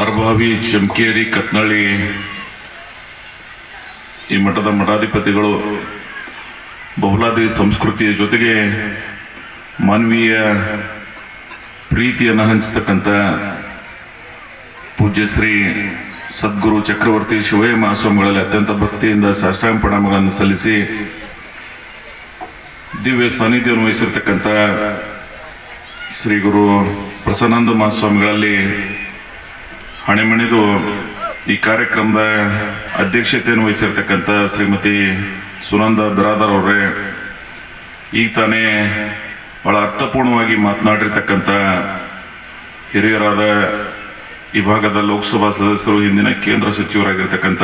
ಅರ್ಭಾವಿ ಚಮಕೇರಿ, ಕತ್ನಳ್ಳಿ ಈ ಮಠದ ಮಠಾಧಿಪತಿಗಳು ಬಹುಲಾದಿ ಸಂಸ್ಕೃತಿಯ ಜೊತೆಗೆ ಮಾನವೀಯ ಪ್ರೀತಿಯನ್ನು ಹಂಚತಕ್ಕಂಥ ಪೂಜ್ಯ ಶ್ರೀ ಸದ್ಗುರು ಚಕ್ರವರ್ತಿ ಶಿವಯ ಮಹಾಸ್ವಾಮಿಗಳಲ್ಲಿ ಅತ್ಯಂತ ಭಕ್ತಿಯಿಂದ ಸಾಷ್ಟಾಂಗ ಪ್ರಣಾಮಗಳನ್ನು ಸಲ್ಲಿಸಿ ದಿವ್ಯ ಸಾನ್ನಿಧ್ಯವನ್ನು ವಹಿಸಿರ್ತಕ್ಕಂಥ ಶ್ರೀ ಗುರು ಪ್ರಸನ್ನಂದ ಮಹಾಸ್ವಾಮಿಗಳಲ್ಲಿ ಹಣೆಮಣಿದು ಈ ಕಾರ್ಯಕ್ರಮದ ಅಧ್ಯಕ್ಷತೆಯನ್ನು ವಹಿಸಿರ್ತಕ್ಕಂಥ ಶ್ರೀಮತಿ ಸುನಂದ ಬಿರಾದರ್ ಅವರೇ ಈಗ ತಾನೇ ಬಹಳ ಅರ್ಥಪೂರ್ಣವಾಗಿ ಮಾತನಾಡಿರ್ತಕ್ಕಂಥ ಹಿರಿಯರಾದ ಈ ಭಾಗದ ಲೋಕಸಭಾ ಸದಸ್ಯರು, ಹಿಂದಿನ ಕೇಂದ್ರ ಸಚಿವರಾಗಿರ್ತಕ್ಕಂಥ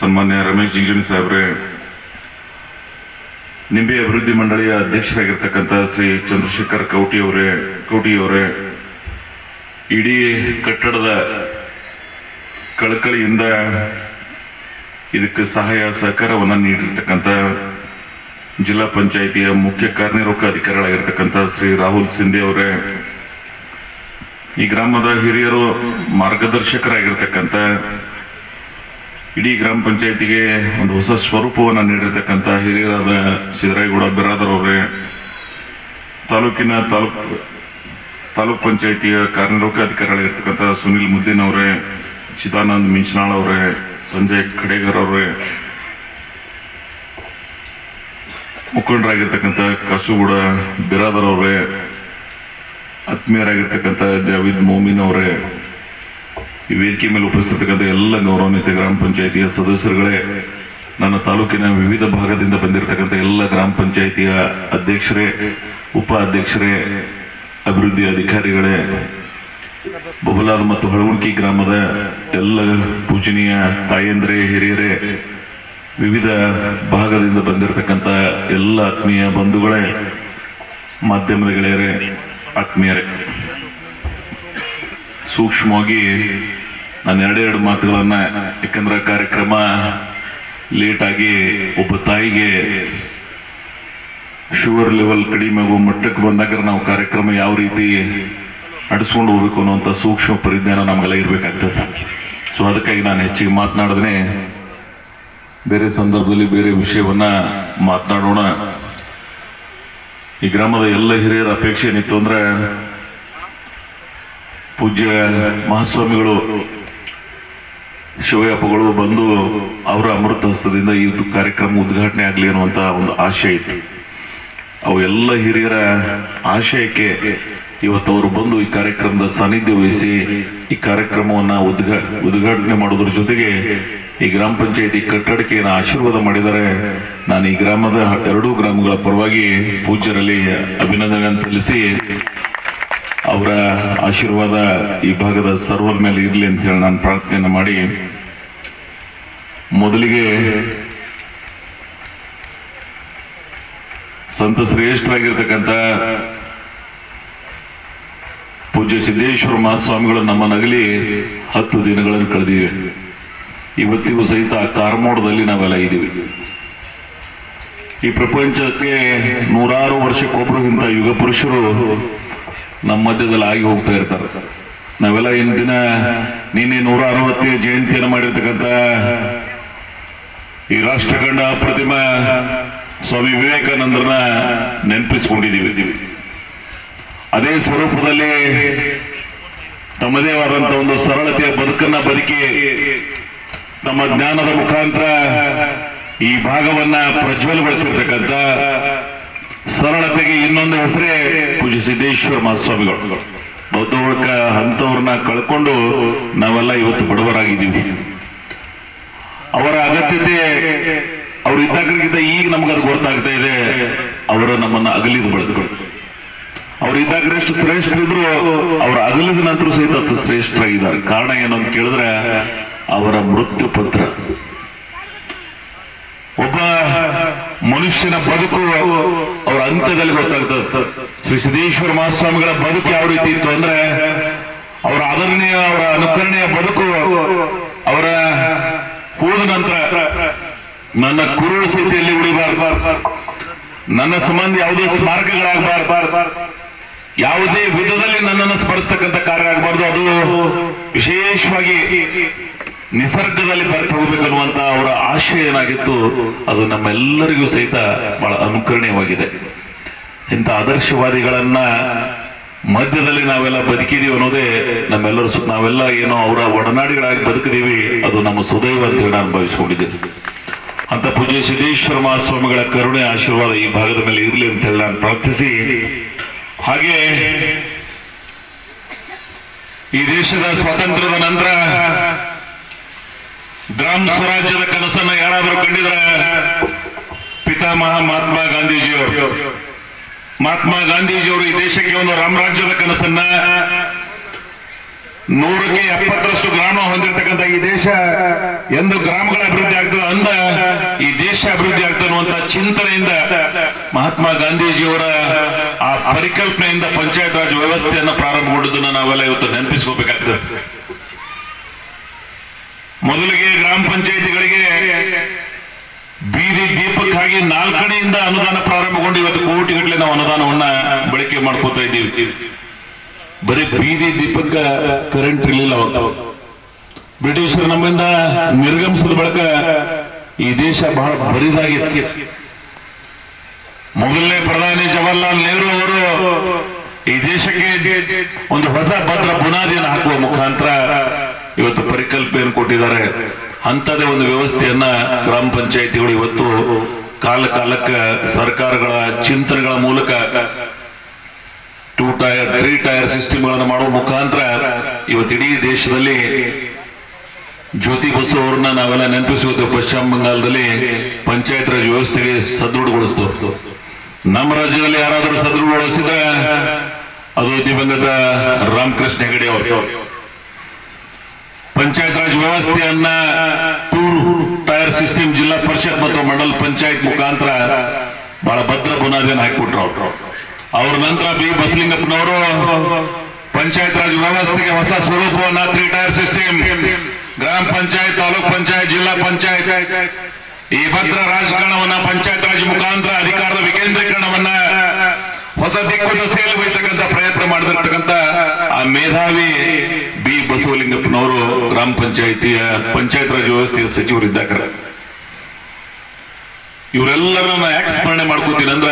ಸನ್ಮಾನ್ಯ ರಮೇಶ್ ಜಿಂಗಣಿ ಸಾಹೇಬ್ರೆ, ನಿಂಬೆ ಅಭಿವೃದ್ಧಿ ಮಂಡಳಿಯ ಅಧ್ಯಕ್ಷರಾಗಿರ್ತಕ್ಕಂಥ ಶ್ರೀ ಚಂದ್ರಶೇಖರ್ ಕೌಟಿ ಅವರೇ ಕೌಟಿ ಅವರೇ ಇಡೀ ಕಟ್ಟಡದ ಕಳಕಳಿಯಿಂದ ಇದಕ್ಕೆ ಸಹಾಯ ಸಹಕಾರವನ್ನು ನೀಡಿರ್ತಕ್ಕಂಥ ಜಿಲ್ಲಾ ಪಂಚಾಯಿತಿಯ ಮುಖ್ಯ ಕಾರ್ಯನಿರ್ವಾಹಕ ಅಧಿಕಾರಿಗಳಾಗಿರ್ತಕ್ಕಂಥ ಶ್ರೀ ರಾಹುಲ್ ಸಿಂಧೆ ಅವರೇ, ಈ ಗ್ರಾಮದ ಹಿರಿಯರು ಮಾರ್ಗದರ್ಶಕರಾಗಿರ್ತಕ್ಕಂಥ, ಇಡೀ ಗ್ರಾಮ ಪಂಚಾಯಿತಿಗೆ ಒಂದು ಹೊಸ ಸ್ವರೂಪವನ್ನು ನೀಡಿರ್ತಕ್ಕಂಥ ಹಿರಿಯರಾದ ಸಿದ್ದರಾಯಗೌಡ, ಬಿರಾದರ್ ಅವರೇ, ತಾಲೂಕಿನ ತಾಲೂಕು ತಾಲೂಕ್ ಪಂಚಾಯಿತಿಯ ಕಾರ್ಯನಿರ್ವಾಹಕ ಅಧಿಕಾರಿಗಳಿರ್ತಕ್ಕಂಥ ಸುನಿಲ್ ಮುದ್ದೀನ್ ಅವರೇ, ಚಿದಾನಂದ್ ಮಿಂಚನಾಳ್ ಅವರೇ, ಸಂಜಯ್ ಖಡೇಗರ್ ಅವರೇ, ಮುಖಂಡರಾಗಿರ್ತಕ್ಕಂಥ ಕಾಸುಗೂಡ ಬಿರಾದರ್ ಅವರೇ, ಆತ್ಮೀಯರಾಗಿರ್ತಕ್ಕಂಥ ಜಾವೀದ್ ಮೋಮಿನ್ ಅವರೇ, ಈ ವೇದಿಕೆ ಮೇಲೆ ಉಪಸ್ಥಿತಕ್ಕಂಥ ಎಲ್ಲ ಗೌರವಾನ್ವಿತ ಗ್ರಾಮ ಪಂಚಾಯಿತಿಯ ಸದಸ್ಯರುಗಳೇ, ನನ್ನ ತಾಲೂಕಿನ ವಿವಿಧ ಭಾಗದಿಂದ ಬಂದಿರತಕ್ಕಂಥ ಎಲ್ಲ ಗ್ರಾಮ ಪಂಚಾಯಿತಿಯ ಅಧ್ಯಕ್ಷರೇ, ಉಪ ಅಧ್ಯಕ್ಷರೇ ಅಭಿವೃದ್ಧಿ ಅಧಿಕಾರಿಗಳೇ ಬಬಲಾರ್ ಮತ್ತು ಹಳವಣಿಕೆ ಗ್ರಾಮದ ಎಲ್ಲ ಪೂಜನೀಯ ತಾಯಂದ್ರೆ, ಹಿರಿಯರೇ, ವಿವಿಧ ಭಾಗದಿಂದ ಬಂದಿರತಕ್ಕಂಥ ಎಲ್ಲ ಆತ್ಮೀಯ ಬಂಧುಗಳೇ, ಮಾಧ್ಯಮದ ಗೆಳೆಯರೇ, ಆತ್ಮೀಯರೇ. ಸೂಕ್ಷ್ಮವಾಗಿ ನಾನು ಎರಡೆರಡು ಮಾತುಗಳನ್ನು ಯಾಕಂದ್ರೆ ಕಾರ್ಯಕ್ರಮ ಲೇಟಾಗಿ ಒಬ್ಬ ತಾಯಿಗೆ ಶುಗರ್ ಲೆವೆಲ್ ಕಡಿಮೆ ಆಗೋ ಮಟ್ಟಕ್ಕೆ ಬಂದಾಗ ನಾವು ಕಾರ್ಯಕ್ರಮ ಯಾವ ರೀತಿ ನಡೆಸ್ಕೊಂಡು ಹೋಗ್ಬೇಕು ಅನ್ನುವಂಥ ಸೂಕ್ಷ್ಮ ಪರಿಜ್ಞಾನ ನಮಗೆಲ್ಲ ಇರಬೇಕಾಗ್ತದೆ. ಸೊ ಅದಕ್ಕಾಗಿ ನಾನು ಹೆಚ್ಚಿಗೆ ಮಾತನಾಡಿದ್ರೆ ಬೇರೆ ಸಂದರ್ಭದಲ್ಲಿ ಬೇರೆ ವಿಷಯವನ್ನ ಮಾತನಾಡೋಣ. ಈ ಗ್ರಾಮದ ಎಲ್ಲ ಹಿರಿಯರ ಅಪೇಕ್ಷೆ ಏನಿತ್ತು ಅಂದ್ರೆ, ಪೂಜ್ಯ ಮಹಾಸ್ವಾಮಿಗಳು ಶಿವಯಪ್ಪಗಳು ಬಂದು ಅವರ ಅಮೃತ ಹಸ್ತದಿಂದ ಈ ಕಾರ್ಯಕ್ರಮ ಉದ್ಘಾಟನೆ ಆಗಲಿ ಅನ್ನುವಂತ ಒಂದು ಆಶಯ ಇತ್ತು. ಅವು ಎಲ್ಲ ಹಿರಿಯರ ಆಶಯಕ್ಕೆ ಇವತ್ತು ಅವರು ಬಂದು ಈ ಕಾರ್ಯಕ್ರಮದ ಸಾನ್ನಿಧ್ಯ ವಹಿಸಿ ಈ ಕಾರ್ಯಕ್ರಮವನ್ನು ಉದ್ಘಾ, ಉದ್ಘಾಟನೆ ಮಾಡೋದ್ರ ಜೊತೆಗೆ ಈ ಗ್ರಾಮ ಪಂಚಾಯತಿ ಕಟ್ಟಡಕ್ಕೆಯನ್ನು ಆಶೀರ್ವಾದ ಮಾಡಿದರೆ ನಾನು ಈ ಗ್ರಾಮದ ಎರಡೂ ಗ್ರಾಮಗಳ ಪರವಾಗಿ ಪೂಜ್ಯರಲ್ಲಿ ಅಭಿನಂದನೆ ಸಲ್ಲಿಸಿ ಅವರ ಆಶೀರ್ವಾದ ಈ ಭಾಗದ ಸರ್ವರ್ ಮೇಲೆ ಇರಲಿ ಅಂತ ಹೇಳಿ ನಾನು ಪ್ರಾರ್ಥನೆಯನ್ನು ಮಾಡಿ ಮೊದಲಿಗೆ ಸಂತ ಶ್ರೇಷ್ಠರಾಗಿರ್ತಕ್ಕಂಥ ಪೂಜ್ಯ ಸಿದ್ದೇಶ್ವರ ಮಹಾಸ್ವಾಮಿಗಳು ನಮ್ಮ ನಗಲಿ ಹತ್ತು ದಿನಗಳನ್ನು ಕಳೆದಿವೆ. ಇವತ್ತಿಗೂ ಸಹಿತ ಆ ಕಾರ್ಮೋಡದಲ್ಲಿ ನಾವೆಲ್ಲ ಇದ್ದೀವಿ. ಈ ಪ್ರಪಂಚಕ್ಕೆ ನೂರಾರು ವರ್ಷಕ್ಕೊಬ್ರು ಇಂಥ ಯುಗ ಪುರುಷರು ನಮ್ಮ ಮಧ್ಯದಲ್ಲಿ ಆಗಿ ಹೋಗ್ತಾ ಇರ್ತಾರೆ. ನಾವೆಲ್ಲ ಇಂದಿನ ದಿನ ನಿನ್ನೆ ನೂರ ಅರವತ್ತನೇ ಜಯಂತಿಯನ್ನು ಮಾಡಿರ್ತಕ್ಕಂಥ ಈ ರಾಷ್ಟ್ರಕಂಡ ಪ್ರತಿಮ ಸ್ವಾಮಿ ವಿವೇಕಾನಂದರನ್ನ ನೆನಪಿಸ್ಕೊಂಡಿದ್ದೀವಿ. ಅದೇ ಸ್ವರೂಪದಲ್ಲಿ ತಮ್ಮದೇ ಆದಂತ ಒಂದು ಸರಳತೆಯ ಬದುಕನ್ನ ಬದುಕಿ ತಮ್ಮ ಜ್ಞಾನದ ಮುಖಾಂತರ ಈ ಭಾಗವನ್ನ ಪ್ರಜ್ವಲಗೊಳಿಸಿರ್ತಕ್ಕಂಥ ಸರಳತೆಗೆ ಇನ್ನೊಂದು ಹೆಸರೇ ಪೂಜ್ಯ ಸಿದ್ದೇಶ್ವರ ಮಹಾಸ್ವಾಮಿಗಳು. ಬೌದ್ಧವರ್ಗ ಅಂತವ್ರನ್ನ ಕಳ್ಕೊಂಡು ನಾವೆಲ್ಲ ಇವತ್ತು ಬಡವರಾಗಿದ್ದೀವಿ. ಅವರ ಅಗತ್ಯತೆ ಅವ್ರು ಇದ್ದಾಗಲಿಗಿಂತ ಈಗ ನಮ್ಗೆ ಅದು ಗೊತ್ತಾಗ್ತಾ ಇದೆ. ಅವರು ನಮ್ಮನ್ನ ಅಗಲಿದು ಬಳಗಳು ಅವ್ರು ಇದ್ದಾಗ ಎಷ್ಟು ಶ್ರೇಷ್ಠರಿದ್ರು ಅವ್ರ ಅಗಲಿದ ನಂತರ ಸಹಿತ ಶ್ರೇಷ್ಠರಾಗಿದ್ದಾರೆ ಕಾರಣ ಏನು ಅಂತ ಕೇಳಿದ್ರೆ, ಅವರ ಮೃತ್ಯು ಪತ್ರ. ಒಬ್ಬ ಮನುಷ್ಯನ ಬದುಕು ಅವರ ಅಂತ್ಯದಲ್ಲಿ ಗೊತ್ತಾಗ್ತದೆ. ಶ್ರೀ ಸಿದ್ದೇಶ್ವರ ಮಹಾಸ್ವಾಮಿಗಳ ಬದುಕು ಯಾವ ರೀತಿ ಇತ್ತು ಅಂದ್ರೆ, ಅವರ ಆದರಣೀಯ, ಅವರ ಅನುಕರಣೆಯ ಬದುಕು ಅವರ ಕೂದ ನಂತರ ನನ್ನ ಕುರುಳು ಸ್ಥಿತಿಯಲ್ಲಿ ಉಳಿಬಾರ್ದು. ನನ್ನ ಸಂಬಂಧ ಯಾವುದೇ ಸ್ಮಾರಕಗಳಾಗಬಾರ್ದು. ಯಾವುದೇ ವಿಧದಲ್ಲಿ ನನ್ನನ್ನು ಸ್ಮರಿಸ್ತಕ್ಕಂಥ ಕಾರ್ಯ ಆಗಬಾರ್ದು ಅದು ವಿಶೇಷವಾಗಿ ನಿಸರ್ಗದಲ್ಲಿ ಬರ್ತಾ ಹೋಗ್ಬೇಕನ್ನುವಂತ ಅವರ ಆಶಯ ಏನಾಗಿತ್ತು, ಅದು ನಮ್ಮೆಲ್ಲರಿಗೂ ಸಹಿತ ಬಹಳ ಅನುಕರಣೀಯವಾಗಿದೆ. ಇಂಥ ಆದರ್ಶವಾದಿಗಳನ್ನ ಮಧ್ಯದಲ್ಲಿ ನಾವೆಲ್ಲ ಬದುಕಿದೀವಿ ಅನ್ನೋದೇ ನಮ್ಮೆಲ್ಲರೂ ನಾವೆಲ್ಲ ಏನೋ ಅವರ ಒಡನಾಡಿಗಳಾಗಿ ಬದುಕಿದೀವಿ, ಅದು ನಮ್ಮ ಸುದೈವ ಅಂತ ಹೇಳಿ ನಾನು ಅಂತ ಪೂಜ್ಯ ಸಿದ್ದೇಶ್ವರ ಮಹಾಸ್ವಾಮಿಗಳ ಕರುಣೆ ಆಶೀರ್ವಾದ ಈ ಭಾಗದ ಮೇಲೆ ಇರಲಿ ಅಂತ ಹೇಳಿ ನಾನು ಪ್ರಾರ್ಥಿಸಿ. ಹಾಗೆ ಈ ದೇಶದ ಸ್ವಾತಂತ್ರ್ಯದ ನಂತರ ಗ್ರಾಮ ಸ್ವರಾಜ್ಯದ ಕನಸನ್ನ ಯಾರಾದರೂ ಕಂಡಿದ್ರ? ಪಿತಾಮಹ ಮಹಾತ್ಮ ಗಾಂಧೀಜಿಯವರು. ಮಹಾತ್ಮ ಗಾಂಧೀಜಿಯವರು ಈ ದೇಶಕ್ಕೆ ಒಂದು ರಾಮರಾಜ್ಯದ ಕನಸನ್ನ ನೂರಕ್ಕೆ ಎಪ್ಪತ್ತರಷ್ಟು ಗ್ರಾಮ ಹೊಂದಿರತಕ್ಕಂಥ ಈ ದೇಶ ಎಂದು ಗ್ರಾಮಗಳ ಅಭಿವೃದ್ಧಿ ಆಗ್ತದೆ ಅಂದ ಈ ದೇಶ ಅಭಿವೃದ್ಧಿ ಆಗ್ತದೆ ಚಿಂತನೆಯಿಂದ ಮಹಾತ್ಮ ಗಾಂಧೀಜಿಯವರ ಆ ಪರಿಕಲ್ಪನೆಯಿಂದ ಪಂಚಾಯತ್ ರಾಜ್ ವ್ಯವಸ್ಥೆಯನ್ನು ಪ್ರಾರಂಭಗೊಂಡದನ್ನ ನಾವೆಲ್ಲ ಇವತ್ತು ನೆನಪಿಸ್ಕೋಬೇಕಾಗ್ತದೆ. ಮೊದಲಿಗೆ ಗ್ರಾಮ ಪಂಚಾಯತಿಗಳಿಗೆ ಬೀದಿ ದೀಪಕ್ಕಾಗಿ ನಾಲ್ಕನೆಯಿಂದ ಅನುದಾನ ಪ್ರಾರಂಭಗೊಂಡು ಇವತ್ತು ಕೋಟಿಗಟ್ಟಲೆ ನಾವು ಅನುದಾನವನ್ನ ಬಳಕೆ ಮಾಡ್ಕೋತಾ ಇದ್ದೀವಿ. ಬರೀ ಬೀದಿ ದೀಪಕ್ಕ ಕರೆಂಟ್ ಇರಲಿಲ್ಲ ಅವಾಗ. ಬ್ರಿಟಿಷರು ನಮ್ಮಿಂದ ನಿರ್ಗಮಿಸಿದ ಬಳಿಕ ಈ ದೇಶ ಬಹಳ ಬರಿದಾಗಿತ್ತು. ಮೊದಲನೇ ಪ್ರಧಾನಿ ಜವಾಹರ್ಲಾಲ್ ನೆಹರು ಅವರು ಈ ದೇಶಕ್ಕೆ ಒಂದು ಹೊಸ ಭದ್ರ ಬುನಾದಿಯನ್ನು ಹಾಕುವ ಮುಖಾಂತರ ಇವತ್ತು ಪರಿಕಲ್ಪನೆಯನ್ನು ಕೊಟ್ಟಿದ್ದಾರೆ. ಅಂತದೇ ಒಂದು ವ್ಯವಸ್ಥೆಯನ್ನ ಗ್ರಾಮ ಪಂಚಾಯಿತಿಗಳು ಇವತ್ತು ಕಾಲ ಕಾಲಕ್ಕೆ ಸರ್ಕಾರಗಳ ಚಿಂತನೆಗಳ ಮೂಲಕ two tier three tier system ಸಿಸ್ಟಮ್ಗಳನ್ನು ಮಾಡುವ ಮುಖಾಂತರ ಇವತ್ತು ಇಡೀ ದೇಶದಲ್ಲಿ ಜ್ಯೋತಿ ಬಸು ಅವ್ರನ್ನ ನಾವೆಲ್ಲ ನೆನಪಿಸುವುದು ಪಶ್ಚಿಮ ಬಂಗಾಳದಲ್ಲಿ ಪಂಚಾಯತ್ ರಾಜ್ ವ್ಯವಸ್ಥೆಗೆ ಸದೃಢಗೊಳಿಸಿದ್ರು ನಮ್ಮ ರಾಜ್ಯದಲ್ಲಿ ಯಾರಾದರೂ ಸದೃಢಗೊಳಿಸಿದ್ರೆ ಅದು ದಿವಂಗತ ರಾಮಕೃಷ್ಣ ಹೆಗಡೆ ಅವರು. ಪಂಚಾಯತ್ ರಾಜ್ ವ್ಯವಸ್ಥೆಯನ್ನ ಟೂರ್ ಟೈರ್ ಸಿಸ್ಟಮ್ ಜಿಲ್ಲಾ ಪರಿಷತ್ ಮತ್ತು ಮಂಡಲ್ ಪಂಚಾಯತ್ ಮುಖಾಂತರ ಬಹಳ ಭದ್ರ ಬುನಾದಿಯನ್ನು ಹಾಕಿಕೊಟ್ರು ಅವರು. ಅವ್ರ ನಂತರ ಬಿ ಬಸಲಿಂಗಪ್ಪನವರು ಪಂಚಾಯತ್ ರಾಜ್ ವ್ಯವಸ್ಥೆಗೆ ಹೊಸ ಸ್ವರೂಪವನ್ನ ತ್ರೀ ಟೈರ್ ಸಿಸ್ಟಮ್ ಗ್ರಾಮ ಪಂಚಾಯತ್, ತಾಲೂಕ್ ಪಂಚಾಯತ್, ಜಿಲ್ಲಾ ಪಂಚಾಯತ್. ಈ ಭದ್ರ ರಾಜಕಾರಣವನ್ನ ಪಂಚಾಯತ್ ರಾಜ್ ಮುಖಾಂತರ ಅಧಿಕಾರದ ವಿಕೇಂದ್ರೀಕರಣವನ್ನ ಹೊಸ ದಿಕ್ಕು ಸೇರಿ ಬೈತಕ್ಕಂಥ ಪ್ರಯತ್ನ ಮಾಡಿದಿರ್ತಕ್ಕಂಥ ಆ ಮೇಧಾವಿ ಬಿ ಬಸವಲಿಂಗಪ್ಪನವರು ಗ್ರಾಮ ಪಂಚಾಯಿತಿಯ, ಪಂಚಾಯತ್ ರಾಜ್ ವ್ಯವಸ್ಥೆಯ ಸಚಿವರಿದ್ದಾರೆ ಇವರೆಲ್ಲರನ್ನ ಯಾಕೆ ಸ್ಮರಣೆ ಮಾಡ್ಕೋತೀನಿ ಅಂದ್ರ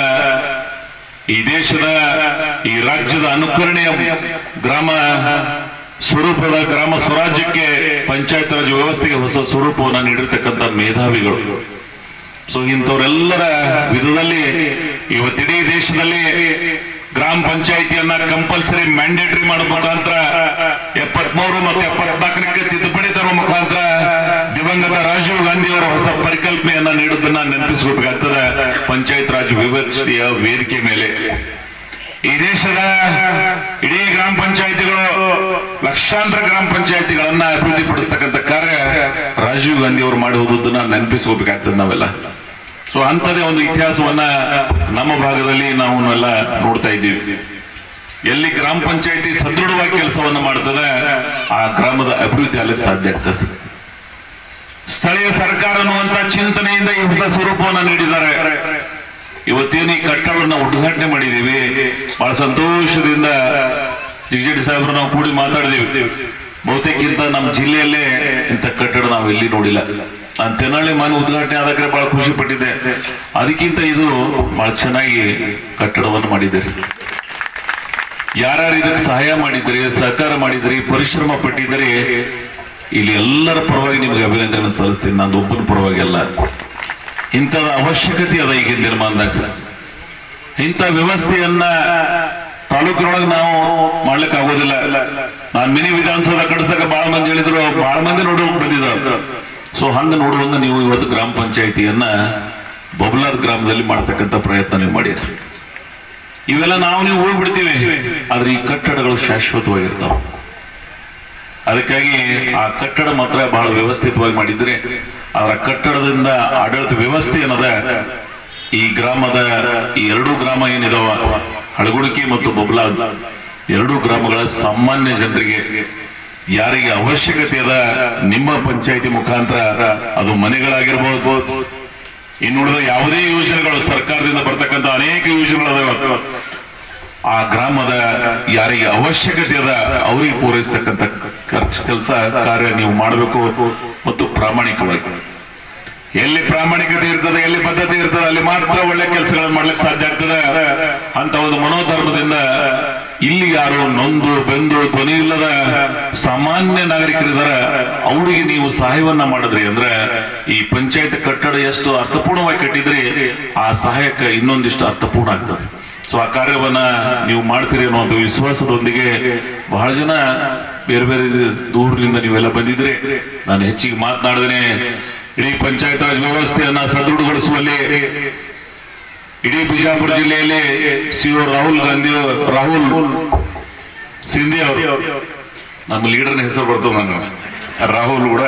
ಈ ದೇಶದ, ಈ ರಾಜ್ಯದ ಅನುಕರಣೆಯ ಗ್ರಾಮ ಸ್ವರೂಪದ ಗ್ರಾಮ ಸ್ವರಾಜ್ಯಕ್ಕೆ ಪಂಚಾಯತ್ ರಾಜ್ ವ್ಯವಸ್ಥೆಗೆ ಹೊಸ ಸ್ವರೂಪವನ್ನು ನೀಡಿರ್ತಕ್ಕಂಥ ಮೇಧಾವಿಗಳು. ಸೊ ಇಂಥವರೆಲ್ಲರ ವಿಧದಲ್ಲಿ ಇವತ್ತಿಡೀ ದೇಶದಲ್ಲಿ ಗ್ರಾಮ ಪಂಚಾಯಿತಿಯನ್ನ ಕಂಪಲ್ಸರಿ ಮ್ಯಾಂಡೇಟರಿ ಮಾಡೋ ಮುಖಾಂತರ ಎಪ್ಪತ್ಮೂರು ಮತ್ತು ಎಪ್ಪತ್ನಾಲ್ಕನಕ್ಕೆ ತಿದ್ದುಪಡಿ ತರುವ ಮುಖಾಂತರ ದಿವಂಗತ ರಾಜೀವ್ ಗಾಂಧಿ ಅವರ ಹೊಸ ಪರಿಕಲ್ಪನೆಯನ್ನ ನೀಡುವುದನ್ನ ನೆನಪಿಸ್ಕೋಬೇಕಾಗ್ತದೆ ಪಂಚಾಯತ್ ರಾಜ್ ವ್ಯವಸ್ಥೆಯ ವೇದಿಕೆ ಮೇಲೆ. ಈ ದೇಶದ ಇಡೀ ಗ್ರಾಮ ಪಂಚಾಯಿತಿಗಳು, ಲಕ್ಷಾಂತರ ಗ್ರಾಮ ಪಂಚಾಯತಿಗಳನ್ನ ಅಭಿವೃದ್ಧಿ ಪಡಿಸ್ತಕ್ಕಂಥ ಕಾರ್ಯ ರಾಜೀವ್ ಗಾಂಧಿ ಅವರು ಮಾಡುವುದನ್ನ ನೆನಪಿಸ್ಕೋಬೇಕಾಗ್ತದೆ ನಾವೆಲ್ಲ. ಸೊ ಅಂತದೇ ಒಂದು ಇತಿಹಾಸವನ್ನ ನಮ್ಮ ಭಾಗದಲ್ಲಿ ನಾವು ಎಲ್ಲ ನೋಡ್ತಾ ಇದ್ದೀವಿ. ಎಲ್ಲಿ ಗ್ರಾಮ ಪಂಚಾಯಿತಿ ಸದೃಢವಾಗಿ ಕೆಲಸವನ್ನ ಮಾಡ್ತದೆ, ಆ ಗ್ರಾಮದ ಅಭಿವೃದ್ಧಿ ಆಗಲಿಕ್ಕೆ ಸಾಧ್ಯ ಆಗ್ತದೆ. ಸ್ಥಳೀಯ ಸರ್ಕಾರ ಅನ್ನುವಂತ ಚಿಂತನೆಯಿಂದ ಈ ಹೊಸ ಸ್ವರೂಪವನ್ನು ನೀಡಿದ್ದಾರೆ. ಇವತ್ತೇನು ಈ ಕಟ್ಟಡವನ್ನು ಉದ್ಘಾಟನೆ ಮಾಡಿದ್ದೀವಿ ಬಹಳ ಸಂತೋಷದಿಂದ ಜಿಗಜಿಡಿ ಸಾಹೇಬ್ರು ನಾವು ಕೂಡಿ ಮಾತಾಡಿದೀವಿ. ಬಹುತೇಕಿಂತ ನಮ್ಮ ಜಿಲ್ಲೆಯಲ್ಲೇ ಇಂಥ ಕಟ್ಟಡ ನಾವು ಎಲ್ಲಿ ನೋಡಿಲ್ಲ. ನಾನು ತೆನಾಳಿ ಮನೆ ಉದ್ಘಾಟನೆ ಆದಾಗ ಬಹಳ ಖುಷಿ ಪಟ್ಟಿದ್ದೆ. ಅದಕ್ಕಿಂತ ಇದು ಬಹಳ ಚೆನ್ನಾಗಿ ಕಟ್ಟಡವನ್ನು ಮಾಡಿದ್ದೀರಿ. ಯಾರ್ಯಾರು ಇದಕ್ಕೆ ಸಹಾಯ ಮಾಡಿದ್ರಿ, ಸಹಕಾರ ಮಾಡಿದ್ರಿ, ಪರಿಶ್ರಮ ಪಟ್ಟಿದ್ರಿ ಇಲ್ಲಿ ಎಲ್ಲರ ಪರವಾಗಿ ನಿಮಗೆ ಅಭಿನಂದನೆ ಸಲ್ಲಿಸ್ತೀನಿ. ನಾನು ಒಬ್ಬನ ಪರವಾಗಿ ಅಲ್ಲ. ಇಂಥದ ಅವಶ್ಯಕತೆ ಅದ ಈಗಿನ ದಿನಮಾನದಾಗ. ಇಂಥ ವ್ಯವಸ್ಥೆಯನ್ನ ತಾಲೂಕಿನೊಳಗೆ ನಾವು ಮಾಡ್ಲಿಕ್ಕೆ ಆಗೋದಿಲ್ಲ. ನಾನು ಮಿನಿ ವಿಧಾನಸೌಧ ಕಟ್ಟಿಸಕ ಬಹಳ ಮಂದಿ ಹೇಳಿದ್ರು. ಬಹಳ ಮಂದಿ ನೋಡೋಕೆ ಬಂದಿದ್ದಾರೆ. ಸೊ ಹಂಗೆ ನೋಡುವಂಗ ನೀವು ಇವತ್ತು ಗ್ರಾಮ ಪಂಚಾಯಿತಿಯನ್ನ ಬಬಲಾದ್ ಗ್ರಾಮದಲ್ಲಿ ಮಾಡ್ತಕ್ಕಂಥ ಪ್ರಯತ್ನ ನೀವು ಮಾಡಿದ್ರಿ ಇವೆಲ್ಲ ನಾವು ನೀವು ಹೋಗ್ಬಿಡ್ತೀವಿ. ಆದ್ರೆ ಈ ಕಟ್ಟಡಗಳು ಶಾಶ್ವತವಾಗಿರ್ತಾವ. ಅದಕ್ಕಾಗಿ ಆ ಕಟ್ಟಡ ಮಾತ್ರ ಬಹಳ ವ್ಯವಸ್ಥಿತವಾಗಿ ಮಾಡಿದ್ರೆ ಅದರ ಕಟ್ಟಡದಿಂದ ಆಡಳಿತ ವ್ಯವಸ್ಥೆ ಏನದ? ಈ ಗ್ರಾಮದ ಈ ಎರಡೂ ಗ್ರಾಮ ಏನಿದಾವ? ಹಳಗುಡಕಿ ಮತ್ತು ಬೊಬ್ಲಾ ಎರಡೂ ಗ್ರಾಮಗಳ ಸಾಮಾನ್ಯ ಜನರಿಗೆ ಯಾರಿಗೆ ಅವಶ್ಯಕತೆ ಅದ? ನಿಮ್ಮ ಪಂಚಾಯಿತಿ ಮುಖಾಂತರ. ಅದು ಮನೆಗಳಾಗಿರ್ಬೋದು. ಇನ್ನುಳಿದ ಯಾವುದೇ ಯೋಜನೆಗಳು ಸರ್ಕಾರದಿಂದ ಬರ್ತಕ್ಕಂಥ ಅನೇಕ ಯೋಜನೆಗಳು ಅದಾವ ಆ ಗ್ರಾಮದ ಯಾರಿಗೆ ಅವಶ್ಯಕತೆ ಅದ, ಅವರಿಗೆ ಪೂರೈಸ್ತಕ್ಕಂಥ ಖರ್ಚು, ಕೆಲಸ ಕಾರ್ಯ ನೀವು ಮಾಡಬೇಕು ಮತ್ತು ಪ್ರಾಮಾಣಿಕವಾಗಿ. ಎಲ್ಲಿ ಪ್ರಾಮಾಣಿಕತೆ ಇರ್ತದೆ, ಎಲ್ಲಿ ಬದ್ಧತೆ ಇರ್ತದೆ, ಅಲ್ಲಿ ಮಾತ್ರ ಒಳ್ಳೆ ಕೆಲಸಗಳನ್ನು ಮಾಡ್ಲಿಕ್ಕೆ ಸಾಧ್ಯ ಆಗ್ತದೆ ಅಂತ ಒಂದು ಮನೋಧರ್ಮದಿಂದ ಇಲ್ಲಿ ಯಾರು ನೊಂದು, ಬೆಂದು, ಧ್ವನಿ ಇಲ್ಲದ ಸಾಮಾನ್ಯ ನಾಗರಿಕರಿದ್ದಾರೆ, ಅವರಿಗೆ ನೀವು ಸಹಾಯವನ್ನ ಮಾಡಿದ್ರಿ ಅಂದ್ರೆ ಈ ಪಂಚಾಯತ್ ಕಟ್ಟಡ ಎಷ್ಟು ಅರ್ಥಪೂರ್ಣವಾಗಿ ಕಟ್ಟಿದ್ರಿ, ಆ ಸಹಾಯಕ್ಕೆ ಇನ್ನೊಂದಿಷ್ಟು ಅರ್ಥಪೂರ್ಣ ಆಗ್ತದೆ. ಸೊ ಆ ಕಾರ್ಯವನ್ನ ನೀವು ಮಾಡ್ತೀರಿ ಅನ್ನುವಂಥ ವಿಶ್ವಾಸದೊಂದಿಗೆ ಬಹಳ ಜನ ಬೇರೆ ಬೇರೆ ದೂರದಿಂದ ನೀವೆಲ್ಲ ಬಂದಿದ್ರಿ ನಾನು ಹೆಚ್ಚಿಗೆ ಮಾತನಾಡಿದ್ರೆ ಇಡೀ ಪಂಚಾಯತ್ ರಾಜ್ ವ್ಯವಸ್ಥೆಯನ್ನ ಸದೃಢಗೊಳಿಸುವಲ್ಲಿ ಇಡೀ ಬಿಜಾಪುರ ಜಿಲ್ಲೆಯಲ್ಲಿ ಸಿ ರಾಹುಲ್ ಗಾಂಧಿ ರಾಹುಲ್ ಸಿಂಧಿ ಅವರು. ನಮ್ಮ ಲೀಡರ್ನ ಹೆಸರು ಬರ್ತದೆ ನಾನು ರಾಹುಲ್ ಕೂಡ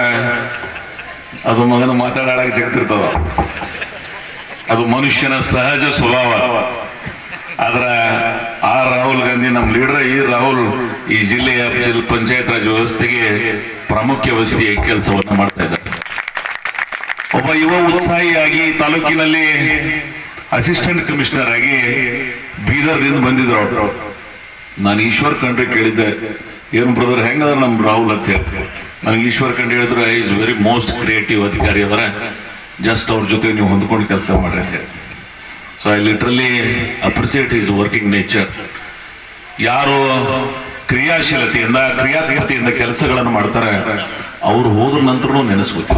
ಅದು ಮಗನ ಮಾತಾಡಾಡಕ್ಕೆ ಜಗತ್ತಿರ್ತದ. ಅದು ಮನುಷ್ಯನ ಸಹಜ ಸ್ವಭಾವ. ಆದ್ರ ಆ ರಾಹುಲ್ ಗಾಂಧಿ ನಮ್ಮ ಲೀಡರ್ ಈ ರಾಹುಲ್ ಈ ಜಿಲ್ಲೆಯ ಜಿಲ್ಲಾ ಪಂಚಾಯತ್ ರಾಜ್ ವ್ಯವಸ್ಥೆಗೆ ಪ್ರಮುಖ ವ್ಯವಸ್ಥೆಯ ಕೆಲಸವನ್ನು ಮಾಡ್ತಾ ಇದ್ದಾರೆ. ಒಬ್ಬ ಯುವ ಉತ್ಸಾಹಿಯಾಗಿ ತಾಲೂಕಿನಲ್ಲಿ ಅಸಿಸ್ಟೆಂಟ್ ಕಮಿಷನರ್ ಆಗಿ ಬೀದರ್ದಿಂದ ಬಂದಿದ್ರು ಅವರು. ನಾನು ಈಶ್ವರ್ ಖಂಡ್ರೆ ಕೇಳಿದ್ದೆ, ಏನು ಬ್ರದರ್ ಹೆಂಗದ ನಮ್ಮ ರಾಹುಲ್ ಅಂತ ಹೇಳಿ? ನನಗೆ ಈಶ್ವರ್ ಖಂಡ್ರೆ ಹೇಳಿದ್ರು ಇಸ್ ವೆರಿ ಮೋಸ್ಟ್ ಕ್ರಿಯೇಟಿವ್ ಅಧಿಕಾರಿ ಅಂದ್ರೆ, ಜಸ್ಟ್ ಅವ್ರ ಜೊತೆ ನೀವು ಹೊಂದ್ಕೊಂಡು ಕೆಲಸ ಮಾಡ್ರಿ ಅಂತ so I literally appreciate his working nature ಯಾರು ಕ್ರಿಯಾಶೀಲತೆಯಿಂದ, ಕ್ರಿಯಾತ್ಮಕತೆಯಿಂದ ಕೆಲಸಗಳನ್ನು ಮಾಡ್ತಾರೆ, ಅವ್ರು ಹೋದ್ರ ನಂತರನೂ ನೆನೆಸ್ಬೇಕು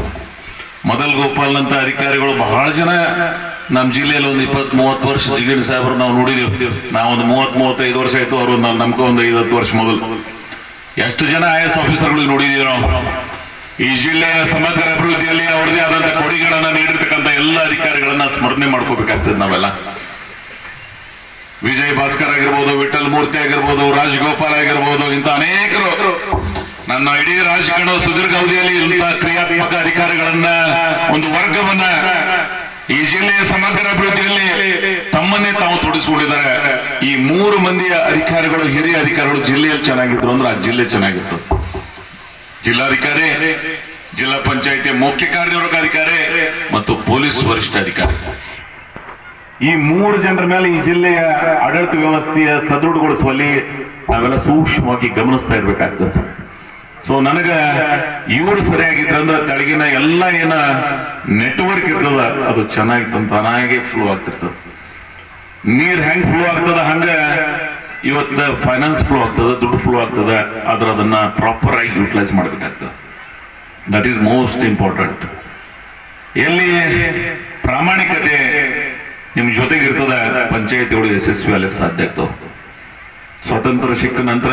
ಮೊದಲ್ ಗೋಪಾಲ್ ಅಂತ ಅಧಿಕಾರಿಗಳು ಬಹಳ ಜನ ನಮ್ಮ ಜಿಲ್ಲೆಯಲ್ಲಿ ಒಂದು ಇಪ್ಪತ್ ಮೂವತ್ತು ವರ್ಷ ಈಗಿನ ಸಾಹೇಬ್ರು ನಾವು ನೋಡಿದೀವಿ. ನಾವೊಂದು ಮೂವತ್ತು ಮೂವತ್ತೈದು ವರ್ಷ ಆಯಿತು, ಅವರು ನಮ್ಗೆ ಒಂದು ಐವತ್ತು ವರ್ಷ ಮೊದಲು. ಎಷ್ಟು ಜನ ಐ ಎಸ್ ಆಫೀಸರ್ಗಳು ನೋಡಿದೀವಿ ನಾವು. ಈ ಜಿಲ್ಲೆಯ ಸಮಗ್ರ ಅಭಿವೃದ್ಧಿಯಲ್ಲಿ ಅವ್ರದೇ ಆದಂತ ಕೊಡುಗೆಗಳನ್ನ ನೀಡಿರ್ತಕ್ಕಂಥ ಎಲ್ಲ ಅಧಿಕಾರಿಗಳನ್ನ ಸ್ಮರಣೆ ಮಾಡ್ಕೋಬೇಕಾಗ್ತದೆ ನಾವೆಲ್ಲ. ವಿಜಯ್ ಭಾಸ್ಕರ್ ಆಗಿರ್ಬೋದು ವಿಠಲ್ ಮೂರ್ತಿ ಆಗಿರ್ಬೋದು, ರಾಜಗೋಪಾಲ್ ಆಗಿರ್ಬೋದು ಇಂತ ಅನೇಕರು ನನ್ನ ಇಡೀ ರಾಜಕಾರಣ ಸುದೀರ್ಘ ಅವಧಿಯಲ್ಲಿ ಇಂತಹ ಕ್ರಿಯಾತ್ಮಕ ಅಧಿಕಾರಿಗಳನ್ನ, ಒಂದು ವರ್ಗವನ್ನ ಈ ಜಿಲ್ಲೆಯ ಸಮಗ್ರ ಅಭಿವೃದ್ಧಿಯಲ್ಲಿ ತಮ್ಮನ್ನೇ ತಾವು ತೊಡಗಿಸಿಕೊಂಡಿದ್ದಾರೆ. ಈ ಮೂರು ಮಂದಿಯ ಅಧಿಕಾರಿಗಳು, ಹಿರಿಯ ಅಧಿಕಾರಿಗಳು ಜಿಲ್ಲೆಯಲ್ಲಿ ಚೆನ್ನಾಗಿದ್ರು ಅಂದ್ರೆ ಆ ಜಿಲ್ಲೆ ಚೆನ್ನಾಗಿತ್ತು. ಜಿಲ್ಲಾಧಿಕಾರಿ, ಜಿಲ್ಲಾ ಪಂಚಾಯಿತಿ ಮುಖ್ಯ ಕಾರ್ಯನಿರ್ವಾಹಕ ಮತ್ತು ಪೊಲೀಸ್ ವರಿಷ್ಠಾಧಿಕಾರಿ ಈ ಮೂರು ಜನರ ಮೇಲೆ ಈ ಜಿಲ್ಲೆಯ ಆಡಳಿತ ವ್ಯವಸ್ಥೆಯ ಸದೃಢಗೊಳಿಸುವಲ್ಲಿ ನಾವೆಲ್ಲ ಸೂಕ್ಷ್ಮವಾಗಿ ಗಮನಿಸ್ತಾ ಇರ್ಬೇಕಾಗ್ತದೆ ಸೊ ನನಗ ಇವರು ಸರಿಯಾಗಿದ್ರೆ ಅಂದ್ರೆ ತೆಳಗಿನ ಎಲ್ಲ ಏನ ನೆಟ್ವರ್ಕ್ ಇರ್ತದ, ಅದು ಚೆನ್ನಾಗಿ ಫ್ಲೋ ಆಗ್ತಿರ್ತದ. ನೀರ್ ಹೆಂಗ್ ಫ್ಲೋ ಆಗ್ತದ ಹಂಗ ಇವತ್ತ ಫೈನಾನ್ಸ್ ಫ್ಲೋ ಆಗ್ತದೆ, ದುಡ್ಡು ಫ್ಲೋ ಆಗ್ತದೆ, ಆದ್ರೆ ಅದನ್ನ ಪ್ರಾಪರ್ ಆಗಿ ಯೂಟಿಲೈಸ್ ಮಾಡ್ಬೇಕಾಗ್ತದೆ. ದಟ್ ಈಸ್ ಮೋಸ್ಟ್ ಇಂಪಾರ್ಟೆಂಟ್ ಎಲ್ಲಿ ಪ್ರಾಮಾಣಿಕತೆ ನಿಮ್ಮ ಜೊತೆಗೆ ಇರ್ತದ, ಪಂಚಾಯತಿಗಳು ಯಶಸ್ವಿ ಆಗ್ಲಿಕ್ಕೆ ಸಾಧ್ಯ ಆಗ್ತಾವ ಸ್ವಾತಂತ್ರ್ಯ ಸಿಕ್ಕ ನಂತರ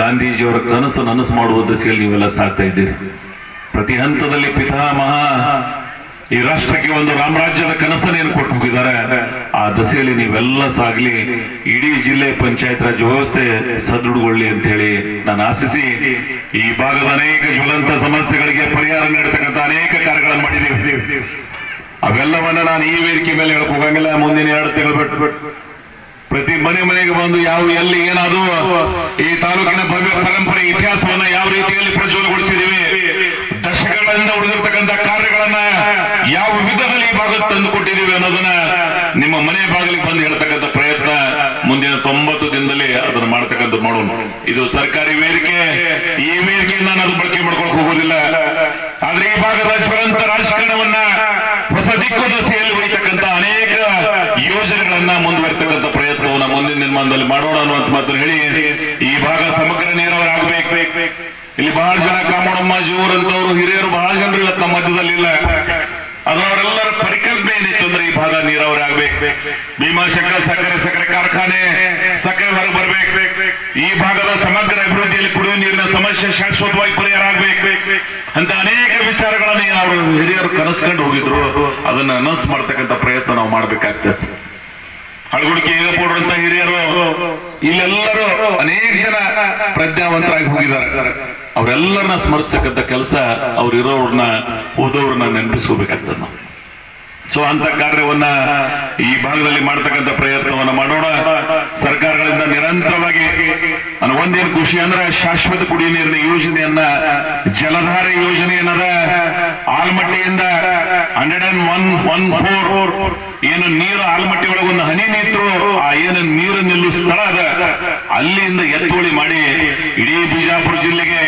ಗಾಂಧೀಜಿಯವರ ಕನಸು ನನಸು ಮಾಡುವ ದಿಸೆಯಲ್ಲಿ ನೀವೆಲ್ಲ ಸಾಕ್ತಾ ಇದ್ದೀರಿ. ಪ್ರತಿ ಹಂತದಲ್ಲಿ ಪಿತಾಮಹ ಈ ರಾಷ್ಟ್ರಕ್ಕೆ ಒಂದು ರಾಮರಾಜ್ಯದ ಕನಸನ್ನ ಏನು ಕೊಟ್ಟು ಹೋಗಿದ್ದಾರೆ? ಆ ದಸೆಯಲ್ಲಿ ನೀವೆಲ್ಲ ಸಾಗ್ಲಿ, ಇಡೀ ಜಿಲ್ಲೆ ಪಂಚಾಯತ್ ರಾಜ್ ವ್ಯವಸ್ಥೆ ಸದೃಢಗೊಳ್ಳಿ ಅಂತ ಹೇಳಿ ನಾನು ಆಶಿಸಿ, ಈ ಭಾಗದ ಅನೇಕ ಜ್ವಲಂತ ಸಮಸ್ಯೆಗಳಿಗೆ ಪರಿಹಾರ ನೀಡತಕ್ಕಂಥ ಅನೇಕ ಕಾರ್ಯಗಳನ್ನು ಮಾಡಿದ್ದೀವಿ. ಅವೆಲ್ಲವನ್ನ ನಾನು ಈ ವೇದಿಕೆ ಮೇಲೆ ಹೇಳಕ್ ಮುಂದಿನ ಎರಡು ತಿಂಗಳು ಬಿಟ್ಟು ಬಿಟ್ಟು ಪ್ರತಿ ಮನೆ ಮನೆಗೆ ಬಂದು ಯಾವ, ಎಲ್ಲಿ ಏನಾದ್ರು ಈ ತಾಲೂಕಿನ ಭವ್ಯ ಪರಂಪರೆ ಇತಿಹಾಸವನ್ನ ಯಾವ ರೀತಿಯಲ್ಲಿ ಪ್ರಜ್ವಲಗೊಳಿಸಿದೀವಿ ದಶಕಗಳಿಂದ ಉಳಿದಿರ್ತಕ್ಕಂಥ ಕಾರ್ಯಗಳನ್ನ ಯಾವ ವಿಧದಲ್ಲಿ ಈ ಭಾಗಕ್ಕೆ ತಂದು ಕೊಟ್ಟಿದ್ದೀವಿ ಅನ್ನೋದನ್ನ ನಿಮ್ಮ ಮನೆ ಬಾಗಿಲಿಗೆ ಬಂದು ಹೇಳ್ತಕ್ಕಂಥ ಪ್ರಯತ್ನ ಮುಂದಿನ ತೊಂಬತ್ತು ದಿನದಲ್ಲಿ ಅದನ್ನು ಮಾಡ್ತಕ್ಕಂಥ ಮಾಡೋಣ. ಇದು ಸರ್ಕಾರಿ ವೇದಿಕೆ. ಈ ವೇದಿಕೆಯಿಂದ ನಾನು ಬಳಕೆ ಮಾಡ್ಕೊಳಕ್ ಹೋಗೋದಿಲ್ಲ. ಆದ್ರೆ ಈ ಭಾಗದ ಜ್ವಲಂತ ರಾಜಕಾರಣವನ್ನ ಹೊಸ ದಿಕ್ಕು ದಸೆಯಲ್ಲಿ ಒಯ್ತಕ್ಕಂಥ ಅನೇಕ ಯೋಜನೆಗಳನ್ನ ಮುಂದುವರಿತಕ್ಕಂಥ ಪ್ರಯತ್ನವನ್ನ ಮುಂದಿನ ನಿರ್ಮಾಣದಲ್ಲಿ ಮಾಡೋಣ ಅನ್ನುವಂತ ಮಾತ್ರ ಹೇಳಿ ಈ ಭಾಗ ಸಮಗ್ರ ನೀರಾವರಿ ಆಗ್ಬೇಕು. ಇಲ್ಲಿ ಬಹಳ ಜನ ಕಾಮಣಮ್ಮ ಜೀವರಂತವರು ಹಿರಿಯರು ಬಹಳ ಜನರು ಇವತ್ತು ನಮ್ಮ ಮಧ್ಯದಲ್ಲಿ ಇಲ್ಲ. ಅದು ಅವರೆಲ್ಲರ ಪರಿಕಲ್ಪನೆ ಏನಿತ್ತು ಅಂದ್ರೆ ಈ ಭಾಗ ನೀರಾವರಿ ಆಗ್ಬೇಕು. ಭೀಮಾಶಂಕರ ಸಕ್ಕರೆ ಸಕ್ಕರೆ ಕಾರ್ಖಾನೆ, ಸಕ್ಕರೆ ಹೊರಗೆ ಬರ್ಬೇಕು. ಈ ಭಾಗದ ಸಮಗ್ರ ಅಭಿವೃದ್ಧಿಯಲ್ಲಿ ಕುಡಿಯುವ ನೀರಿನ ಸಮಸ್ಯೆ ಶಾಶ್ವತವಾಗಿ ಪರಿಹಾರ ಆಗ್ಬೇಕು. ಅಂತ ಅನೇಕ ವಿಚಾರಗಳನ್ನ ಅವರು ಹಿರಿಯರು ಕನಸ್ಕೊಂಡು ಹೋಗಿದ್ರು. ಅದನ್ನ ಅನೌನ್ಸ್ ಮಾಡ್ತಕ್ಕಂಥ ಪ್ರಯತ್ನ ನಾವು ಮಾಡ್ಬೇಕಾಗ್ತದೆ. ಅಳಗುಡಿಕೆ ಅಂತ ಹಿರಿಯರು, ಇಲ್ಲೆಲ್ಲರೂ ಅನೇಕ ಜನ ಪ್ರಜ್ಞಾವಂತರಾಗಿ ಹೋಗಿದ್ದಾರೆ. ಅವರೆಲ್ಲರನ್ನ ಸ್ಮರಿಸ್ತಕ್ಕಂಥ ಕೆಲಸ ಅವ್ರು ಓದೋರನ್ನ ಹೋದವ್ರನ್ನ ನೆನಪಿಸ್ಕೋಬೇಕಾಗ್ತದೆ ನಾವು ಸೊ ಅಂತ ಕಾರ್ಯವನ್ನ ಈ ಭಾಗದಲ್ಲಿ ಮಾಡ್ತಕ್ಕಂಥ ಪ್ರಯತ್ನವನ್ನ ಮಾಡೋಣ. ಸರ್ಕಾರಗಳಿಂದ ನಿರಂತರವಾಗಿ ಒಂದೇನು ಖುಷಿ ಅಂದ್ರೆ ಶಾಶ್ವತ ಕುಡಿಯುವ ನೀರಿನ ಯೋಜನೆಯನ್ನ, ಜಲಧಾರೆ ಯೋಜನೆ ಏನದ? ಆಲ್ಮಟ್ಟಿಯಿಂದ hundred and one one four ಏನು ನೀರು ಆಲಮಟ್ಟಿ ಒಳಗೆ ಒಂದು ಹನಿ ನಿಂತರು, ಆ ಏನು ನೀರು ನಿಲ್ಲುವ ಸ್ಥಳ ಅದ. ಅಲ್ಲಿಂದ ಎತ್ತುವಳಿ ಮಾಡಿ ಇಡೀ ಬಿಜಾಪುರ ಜಿಲ್ಲೆಗೆ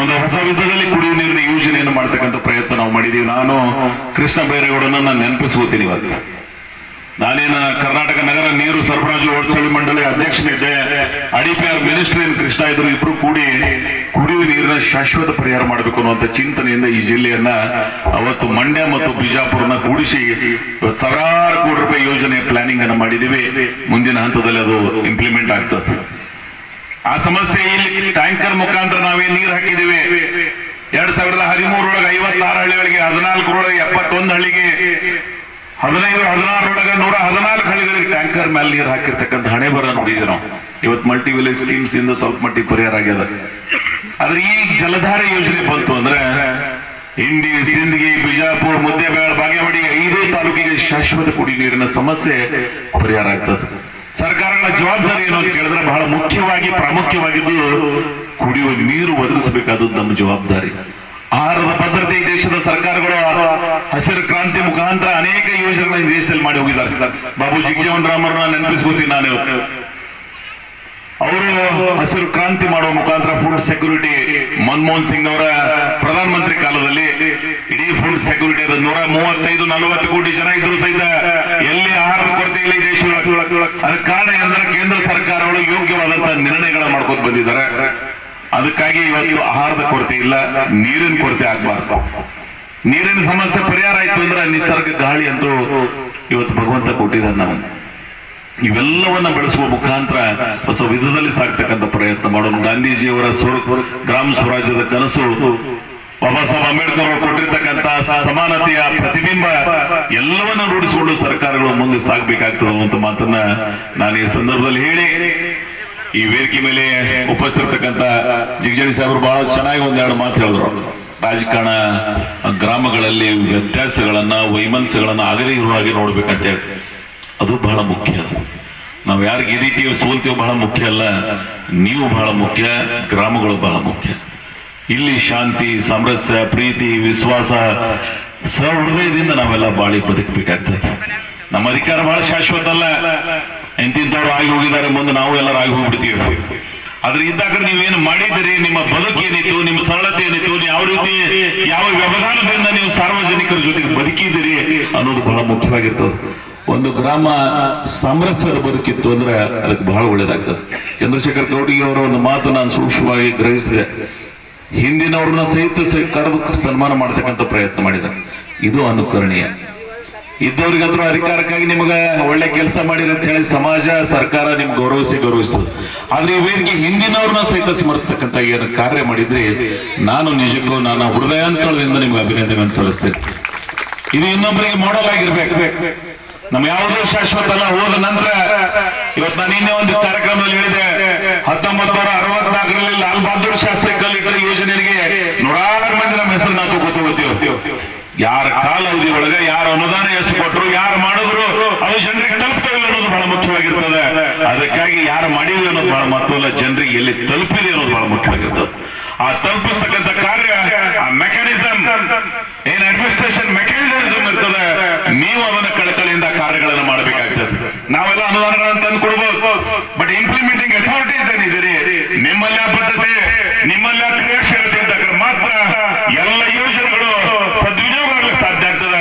ಒಂದು ಹೊಸ ವಿಧದಲ್ಲಿ ಕುಡಿಯುವ ನೀರಿನ ಯೋಜನೆಯನ್ನು ಮಾಡ್ತಕ್ಕಂಥ ಪ್ರಯತ್ನ ನಾವು ಮಾಡಿದೀವಿ. ನಾನು ಕೃಷ್ಣ ಬೈರೇಗೌಡನ ನಾನು ನೆನಪಿಸ್ಕೋತೀನಿ ಇವತ್ತು. ನಾನೇನ ಕರ್ನಾಟಕ ನಗರ ನೀರು ಸರಬರಾಜು ಒಳಚಳಿ ಮಂಡಳಿ ಅಧ್ಯಕ್ಷನಿದ್ದೆ. ಅಡಿಪಿಆರ್ ಮಿನಿಸ್ಟರ್ ಏನ್ ಕೃಷ್ಣ ಇದ್ರು ಇಬ್ರು ಕೂಡಿ ಕುಡಿಯುವ ನೀರಿನ ಶಾಶ್ವತ ಪರಿಹಾರ ಮಾಡಬೇಕು ಅನ್ನುವಂಥ ಚಿಂತನೆಯಿಂದ ಈ ಜಿಲ್ಲೆಯನ್ನ ಅವತ್ತು ಮಂಡ್ಯ ಮತ್ತು ಬಿಜಾಪುರನ ಕೂಡಿಸಿ ಸಾವಿರಾರು ಕೋಟಿ ರೂಪಾಯಿ ಯೋಜನೆ ಪ್ಲಾನಿಂಗ್ ಅನ್ನು ಮಾಡಿದೀವಿ. ಮುಂದಿನ ಹಂತದಲ್ಲಿ ಅದು ಇಂಪ್ಲಿಮೆಂಟ್ ಆಗ್ತದೆ. ಆ ಸಮಸ್ಯೆ ಇಲ್ಲಿ ಟ್ಯಾಂಕರ್ ಮುಖಾಂತರ ನಾವೇ ನೀರು ಹಾಕಿದ್ದೀವಿ ಎರಡ್ ಸಾವಿರದ ಹದಿಮೂರರೊಳಗೆ ಐವತ್ತಾರು ಹಳ್ಳಿಗಳಿಗೆ, ಹದಿನಾಲ್ಕರೊಳಗೆ ಎಪ್ಪತ್ತೊಂದು ಹಳ್ಳಿಗೆ ಹದಿನೈದು ಹದಿನಾರೊಳಗೆ ನೂರ ಹದಿನಾಲ್ಕು ಹಳ್ಳಿಗಳಿಗೆ ಟ್ಯಾಂಕರ್ ಮೇಲೆ ನೀರು ಹಾಕಿರ್ತಕ್ಕಂಥ ಹಣೆ ಬರ ನೋಡಿದ್ವಿ ನಾವು. ಇವತ್ತು ಮಲ್ಟಿ ವಿಲೇಜ್ ಸ್ಕೀಮ್ಸ್ ಇಂದ ಸ್ವಲ್ಪ ಮಟ್ಟಿಗೆ ಪರಿಹಾರ ಆಗ್ಯದ. ಆದ್ರೆ ಈ ಜಲಧಾರೆ ಯೋಜನೆ ಬಂತು ಅಂದ್ರೆ ಇಂಡಿ ಸಿಂದಗಿ ಬಿಜಾಪುರ್ ಮುದ್ದೇಬೇಳ ಬಾಗೇವಾಡಿ ಐದೇ ತಾಲೂಕಿಗೆ ಶಾಶ್ವತ ಕುಡಿ ನೀರಿನ ಸಮಸ್ಯೆ ಪರಿಹಾರ ಆಗ್ತದೆ. ಸರ್ಕಾರಗಳ ಜವಾಬ್ದಾರಿ ಏನು ಅಂತ ಕೇಳಿದ್ರೆ ಬಹಳ ಮುಖ್ಯವಾಗಿ ಪ್ರಾಮುಖ್ಯವಾಗಿದ್ದು ಕುಡಿಯುವ ನೀರು ಒದಗಿಸಬೇಕಾದದ್ದು ನಮ್ಮ ಜವಾಬ್ದಾರಿ. ಆಹಾರದ ಭದ್ರತೆ ದೇಶದ ಸರ್ಕಾರಗಳು ಹಸಿರು ಕ್ರಾಂತಿ ಮುಖಾಂತರ ಅನೇಕ ಯೋಜನೆಗಳನ್ನ ದೇಶದಲ್ಲಿ ಮಾಡಿ ಹೋಗಿದ್ದಾರೆ. ಬಾಬು ಜಗಜೀವನ್ ರಾಮರನ್ನ ನೆನಪಿಸ್ಕೋತೀನಿ ನಾನು. ಅವರು ಹಸಿರು ಕ್ರಾಂತಿ ಮಾಡುವ ಮುಖಾಂತರ ಫುಡ್ ಸೆಕ್ಯೂರಿಟಿ ಮನಮೋಹನ್ ಸಿಂಗ್ ಅವರ ಪ್ರಧಾನಮಂತ್ರಿ ಕಾಲದಲ್ಲಿ ಇಡೀ ಫುಡ್ ಸೆಕ್ಯೂರಿಟಿ ಅದು ನೂರ ಮೂವತ್ತೈದು, ನಲವತ್ತು ಕೋಟಿ ಜನ ಇದ್ರು ಸಹಿತ ಎಲ್ಲಿ ಆಹಾರದ ಕೊರತೆ ಇಲ್ಲ ದೇಶ ಅದಕ್ಕೆ ಕಾರಣ ಏನಂದ್ರೆ ಕೇಂದ್ರ ಸರ್ಕಾರಗಳು ಯೋಗ್ಯವಾದಂತಹ ನಿರ್ಣಯಗಳ ಮಾಡ್ಕೊಂಡು ಬಂದಿದ್ದಾರೆ. ಅದಕ್ಕಾಗಿ ಇವತ್ತು ಆಹಾರದ ಕೊರತೆ ಇಲ್ಲ, ನೀರಿನ ಕೊರತೆ ಆಗ್ಬಾರ್ದು. ನೀರಿನ ಸಮಸ್ಯೆ ಪರಿಹಾರ ಆಯ್ತು ಅಂದ್ರೆ ನಿಸರ್ಗ ಗಾಳಿ ಅಂತೂ ಇವತ್ತು ಭಗವಂತ ಕೊಟ್ಟಿದ್ದಾನೆ ನಾವು. ಇವೆಲ್ಲವನ್ನ ಬೆಳೆಸುವ ಮುಖಾಂತರ ಹೊಸ ವಿಧದಲ್ಲಿ ಸಾಕ್ತಕ್ಕಂಥ ಪ್ರಯತ್ನ ಮಾಡೋಣ. ಗಾಂಧೀಜಿಯವರ ಸ್ವರ, ಗ್ರಾಮ ಸ್ವರಾಜ್ಯದ ಕನಸು, ಬಾಬಾ ಸಾಹೇಬ್ ಅಂಬೇಡ್ಕರ್ ಅವರು ಕೊಟ್ಟಿರ್ತಕ್ಕಂಥ ಸಮಾನತೆಯ ಪ್ರತಿಬಿಂಬ ಎಲ್ಲವನ್ನ ರೂಢಿಸಿಕೊಂಡು ಸರ್ಕಾರಗಳು ಮುಂದೆ ಸಾಗಬೇಕಾಗ್ತದೆ ಅನ್ನುವಂಥ ಮಾತನ್ನ ನಾನು ಈ ಸಂದರ್ಭದಲ್ಲಿ ಹೇಳಿ. ಈ ವೇದಿಕೆ ಮೇಲೆ ಉಪಸ್ಥಿರ್ತಕ್ಕಂಥ ಜಿಗಜಡಿ ಸಾಹೇಬರು ಬಹಳ ಚೆನ್ನಾಗಿ ಒಂದೆರಡು ಮಾತು ಹೇಳಿದ್ರು. ರಾಜಕಾರಣ ಗ್ರಾಮಗಳಲ್ಲಿ ವ್ಯತ್ಯಾಸಗಳನ್ನ ವೈಮನಸ್ಸುಗಳನ್ನ ಆಗದೇ ಇರುವ ಹಾಗೆ ನೋಡ್ಬೇಕಂತ ಹೇಳಿ. ಅದು ಬಹಳ ಮುಖ್ಯ. ನಾವು ಯಾರು ಗೆದಿತೀವಿ ಸೋಲ್ತೀವಿ ಬಹಳ ಮುಖ್ಯ ಅಲ್ಲ. ನೀವು ಬಹಳ ಮುಖ್ಯ, ಗ್ರಾಮಗಳು ಬಹಳ ಮುಖ್ಯ. ಇಲ್ಲಿ ಶಾಂತಿ, ಸಾಮರಸ್ಯ, ಪ್ರೀತಿ, ವಿಶ್ವಾಸ ಸಹೃದಯದಿಂದ ನಾವೆಲ್ಲ ಬಾಳಿ ಬದುಕಬೇಕಾಗ್ತದೆ. ನಮ್ಮ ಅಧಿಕಾರ ಬಹಳ ಶಾಶ್ವತ ಅಲ್ಲ. ಎಂತಿಂತವ್ರು ಆಗಿ ಹೋಗಿದ್ದಾರೆ ಮುಂದೆ ನಾವು ಎಲ್ಲರೂ ಆಗಿ ಹೋಗ್ಬಿಡ್ತೀವಿ. ಆದ್ರೆ ಇದ್ದಾಗ ನೀವೇನು ಮಾಡಿದ್ರಿ ನಿಮ್ಮ ಬದುಕು ಏನಿತ್ತು? ನಿಮ್ಮ ಸರಳತೆ ಏನಿತ್ತು? ಯಾವ ರೀತಿ, ಯಾವ ವ್ಯವಧಾನದಿಂದ ನೀವು ಸಾರ್ವಜನಿಕರ ಜೊತೆಗೆ ಬದುಕಿದಿರಿ ಅನ್ನೋದು ಬಹಳ ಮುಖ್ಯವಾಗಿತ್ತು. ಒಂದು ಗ್ರಾಮ ಸಮರಸರ ಬದುಕಿತ್ತು ಅಂದ್ರೆ ಅದಕ್ಕೆ ಬಹಳ ಒಳ್ಳೇದಾಗ್ತದೆ. ಚಂದ್ರಶೇಖರ್ ಅವರ ಒಂದು ಮಾತು ನಾನು ಸೂಕ್ಷ್ಮವಾಗಿ ಗ್ರಹಿಸಿದೆ. ಹಿಂದಿನವ್ರನ್ನ ಸಹಿತ ಕರೆದು ಸನ್ಮಾನ ಮಾಡ್ತಕ್ಕಂಥ ಪ್ರಯತ್ನ ಮಾಡಿದ್ದಾರೆ. ಇದು ಅನುಕರಣೀಯ. ಇದ್ದವ್ರಿಗಂತೂ ಅಧಿಕಾರಕ್ಕಾಗಿ ನಿಮಗ ಒಳ್ಳೆ ಕೆಲಸ ಮಾಡಿರ ಅಂತ ಹೇಳಿ ಸಮಾಜ ಸರ್ಕಾರ ನಿಮ್ಗೆ ಗೌರವಿಸಿ ಗೌರವಿಸ್ತದೆ. ಆದ್ರೆ ಇವರಿಗೆ ಹಿಂದಿನವ್ರನ್ನ ಸಹಿತ ಸ್ಮರಿಸ್ತಕ್ಕಂಥ ಏನು ಕಾರ್ಯ ಮಾಡಿದ್ರಿ ನಾನು ನಿಜಕ್ಕೂ ನಾನು ಹೃದಯಾಂತರದಿಂದ ನಿಮ್ಗೆ ಅಭಿನಂದನೆ ಸಲ್ಲಿಸ್ತೇನೆ. ಇದು ಇನ್ನೊಬ್ಬರಿಗೆ ಮಾಡಲ್ ಆಗಿರ್ಬೇಕು. ನಮ್ಮ ಯಾವುದೇ ಶಾಶ್ವತ ಅಲ್ಲ ಹೋದ ನಂತರ ಇವತ್ತು ನಾನು ಇನ್ನೇ ಒಂದು ಕಾರ್ಯಕ್ರಮದಲ್ಲಿ ಹೇಳಿದೆ, ಹತ್ತೊಂಬತ್ತು ನೂರ ಅರವತ್ನಾಲ್ಕರಲ್ಲಿ ಲಾಲ್ ಬಹದ್ದೂರ್ ಶಾಸ್ತ್ರಿ ಕಲ್ಲಿಟ್ಟ ಯೋಜನೆಗೆ ನೂರಾರು ಮಂದಿ ನಮ್ಮ ಹೆಸರು ನಾವು ತಗೋತೀವಿ ಯಾರ ಕಾಲಾವಧಿ ಒಳಗೆ ಯಾರ ಅನುದಾನ ಎಷ್ಟು ಕೊಟ್ಟರು, ಯಾರು ಮಾಡಿದ್ರು, ಅದು ಜನರಿಗೆ ತಲುಪ್ತವೆ ಅನ್ನೋದು ಬಹಳ ಮುಖ್ಯವಾಗಿರ್ತದೆ. ಅದಕ್ಕಾಗಿ ಯಾರು ಮಾಡಿದ್ವಿ ಅನ್ನೋದು ಬಹಳ ಮಹತ್ವಲ್ಲ ಜನರಿಗೆ ಎಲ್ಲಿ ತಲುಪಿದೆ ಅನ್ನೋದು ಬಹಳ ಮುಖ್ಯವಾಗಿರ್ತದೆ. ಆ ತಲುಪಿಸ್ತಕ್ಕಂಥ ಕಾರ್ಯ, ಆ ಮೆಕ್ಯಾನಿಸಮ್ ಏನ್ ಅಡ್ಮಿನಿಸ್ಟ್ರೇಷನ್ ಮೆಕ್ಯಾನಿಸಮ್ ಇರ್ತದೆ, ನೀವು ಅದನ್ನ ಕಳಕಳಿಯಿಂದ ಕಾರ್ಯಗಳನ್ನು ಮಾಡಬೇಕಾಗ್ತದೆ. ನಾವೆಲ್ಲ ಅನುದಾನಗಳನ್ನು ತಂದು ಕೊಡ್ಬೋದು. ಬಟ್ ಇಂಪ್ಲಿಮೆಂಟಿಂಗ್ ಅಥಾರಿಟೀಸ್ ಏನಿದ್ದೀರಿ? ನಿಮ್ಮಲ್ಲಿ ಆ ಬದ್ಧತೆ, ನಿಮ್ಮಲ್ಲಿ ಇದ್ದಾಗ ಮಾತ್ರ ಎಲ್ಲ ಯೋಜನೆಗಳು ಸದ್ವಿನಿಯೋಗ ಆಗ್ಲಿಕ್ಕೆ ಸಾಧ್ಯ ಆಗ್ತದೆ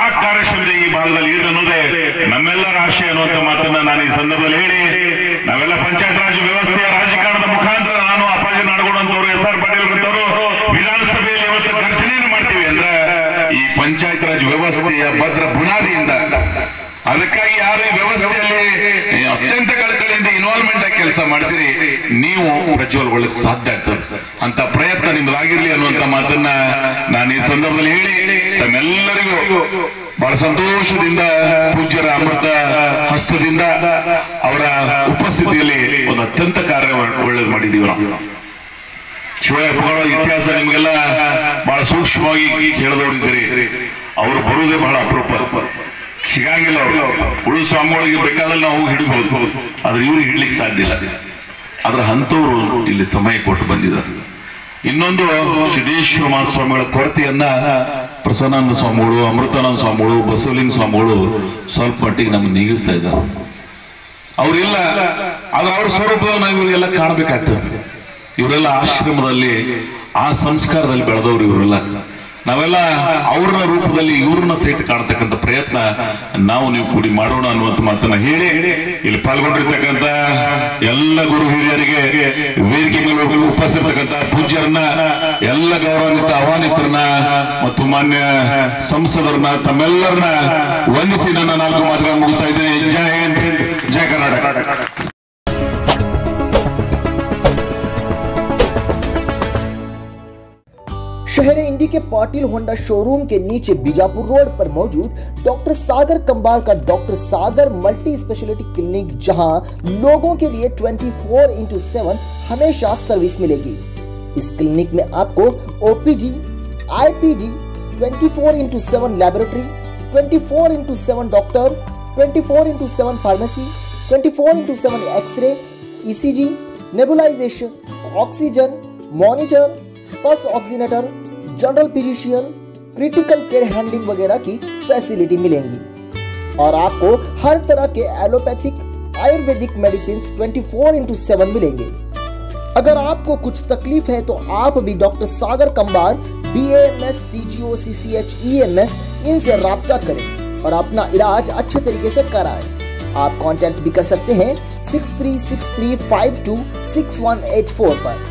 ಆ ಕಾರ್ಯಕ್ಷಮತೆ ಈ ಭಾಗದಲ್ಲಿ ಇರಲಿ ಅನ್ನೋದೇ ಆಶಯ ಅನ್ನುವಂಥ ಮಾತನ್ನ ನಾನು ಈ ಸಂದರ್ಭದಲ್ಲಿ ಹೇಳಿ, ನಾವೆಲ್ಲ ಪಂಚಾಯತ್ ರಾಜ್ ವ್ಯವಸ್ಥೆಯ ರಾಜಕಾರಣದ ಮುಖಾಂತರ ನಾನು ಅಪ್ಪಾಜಿ ನಾಡಗೌಡಂತವರು ಎಸ್ ಆರ್ ಪಾಟೀಲ್ ಅಂತವರು ವಿಧಾನಸಭೆಯಲ್ಲಿ ಇವತ್ತು ಗರ್ಜನೆಯನ್ನು ಮಾಡ್ತೀವಿ ಅಂದ್ರೆ ಈ ಪಂಚಾಯತ್ ರಾಜ್ ವ್ಯವಸ್ಥೆಯ ಭದ್ರ ಬುನಾದಿಯಿಂದ. ಅದಕ್ಕಾಗಿ ಯಾರು ಈ ವ್ಯವಸ್ಥೆಯಲ್ಲಿ ಅತ್ಯಂತ ಕಳಕಳಿಯಿಂದ ಇನ್ವಾಲ್ವ್ಮೆಂಟ್ ಆಗಿ ಕೆಲಸ ಮಾಡ್ತೀರಿ, ನೀವು ಪ್ರಜ್ವಲ್ಗೊಳ್ಳಕ್ಕೆ ಸಾಧ್ಯ ಆಗ್ತದೆ. ಅಂತ ಪ್ರಯತ್ನ ನಿಮ್ದಾಗಿರ್ಲಿ ಅನ್ನುವಂತ ಮಾತನ್ನ ನಾನು ಈ ಸಂದರ್ಭದಲ್ಲಿ ಹೇಳಿ ತಮ್ಮೆಲ್ಲರಿಗೂ ಬಹಳ ಸಂತೋಷದಿಂದ, ಪೂಜ್ಯರ ಅಮೃತ ಹಸ್ತದಿಂದ ಅವರ ಉಪಸ್ಥಿತಿಯಲ್ಲಿ ಒಂದು ಅತ್ಯಂತ ಕಾರ್ಯ ಒಳ್ಳೇದು ಮಾಡಿದೀವಿ ನಾವು. ಪುಗಳ ಇತಿಹಾಸ ನಿಮಗೆಲ್ಲ ಬಹಳ ಸೂಕ್ಷ್ಮವಾಗಿ ಕೇಳದವರಿದ್ದೀರಿ ಅವರು ಬರುವುದೇ ಬಹಳ ಅಪರೂಪ. ಸಿಗಂಗಿಲ್ಲ ಅವರು. ಉಳು ಸ್ವಾಮಿಗಳಿಗೆ ಬೇಕಾದಲ್ಲಿ ನಾವು ಹಿಡಿಬಹುದು ಆದ್ರೆ ಇವ್ರಿಗೆ ಹಿಡ್ಲಿಕ್ಕೆ ಸಾಧ್ಯ ಇಲ್ಲ. ಆದ್ರೆ ಅಂಥವ್ರು ಇಲ್ಲಿ ಸಮಯ ಕೊಟ್ಟು ಬಂದಿದ್ದಾರೆ. ಇನ್ನೊಂದು ಸಿದ್ದೇಶ್ವರ ಮಹಾಸ್ವಾಮಿಗಳ ಕೊರತೆಯನ್ನ ಪ್ರಸನ್ನಾನಂದ ಸ್ವಾಮಿಗಳು, ಅಮೃತಾನಂದ ಸ್ವಾಮಿಗಳು, ಬಸವಲಿಂಗ ಸ್ವಾಮಿಗಳು ಸ್ವಲ್ಪ ಮಟ್ಟಿಗೆ ನಮ್ಗೆ ನೀಗಿಸ್ತಾ ಇದ್ದಾರೆ. ಅವರಿಲ್ಲ, ಆದ್ರೆ ಅವ್ರ ಸ್ವರೂಪದಲ್ಲಿ ನಾವು ಇವರೆಲ್ಲ ಕಾಣಬೇಕಾಗ್ತದೆ. ಇವರೆಲ್ಲ ಆಶ್ರಮದಲ್ಲಿ, ಆ ಸಂಸ್ಕಾರದಲ್ಲಿ ಬೆಳೆದವ್ರು ಇವರೆಲ್ಲ. ನಾವೆಲ್ಲ ಅವ್ರ ರೂಪದಲ್ಲಿ ಇವ್ರನ್ನ ಸಹಿತ ಕಾಣ್ತಕ್ಕಂಥ ಪ್ರಯತ್ನ ನಾವು ನೀವು ಕೂಡಿ ಮಾಡೋಣ ಅನ್ನುವಂತ ಮಾತನ್ನ ಹೇಳಿ ಇಲ್ಲಿ ಪಾಲ್ಗೊಂಡಿರ್ತಕ್ಕಂಥ ಎಲ್ಲ ಗುರು ಹಿರಿಯರಿಗೆ ವೇದಿಕೆ ಮೇಲೆ ಉಪಸ್ಥಿರ್ತಕ್ಕಂಥ ಪೂಜ್ಯರನ್ನ, ಎಲ್ಲ ಗೌರವಾನ್ವಿತ ಆಹ್ವಾನಿತರನ್ನ ಮತ್ತು ಮಾನ್ಯ ಸಂಸದರನ್ನ ತಮ್ಮೆಲ್ಲರನ್ನ ವಂದಿಸಿ ನನ್ನ ನಾಲ್ಕು ಮಾತುಗಳನ್ನು ಮುಗಿಸ್ತಾ शहर इंडी के पाटिल होंडा शोरूम के नीचे बीजापुर रोड पर मौजूद डॉक्टर सागर कंबार का doctor Sagar multi speciality clinic, जहाँ लोगों के लिए 24 फोर इंटू हमेशा सर्विस मिलेगी। इस क्लिनिक में आपको OPD IPD 24 four into seven laboratory twenty four into doctor 24 four into pharmacy 24 four into x-ray ECG nebulisation oxygen monitor pulse oximeter general physician critical care handling वगैरह की facility मिलेंगी। और आपको हर तरह के allopathic ayurvedic medicine 24 four into seven मिलेंगे। अगर आपको कुछ तकलीफ़ है तो आप भी doctor Sagar Kambar B M S C G O C C H E M S इनसे रब्ता करें और अपना इलाज अच्छे तरीके से कराएँ। आप कांटेक्ट भी कर सकते हैं six three six three five two six one eight four पर।